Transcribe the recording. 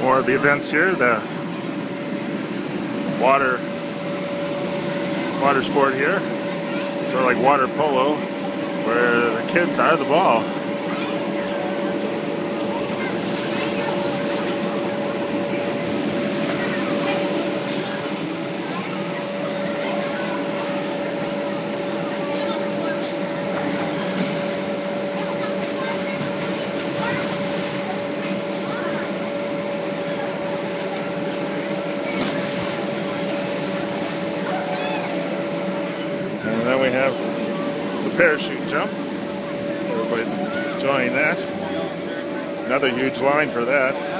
one of the events here, the water water sport here. Sort of like water polo, where the kids are the ball. Parachute jump. Everybody's enjoying that. Another huge line for that.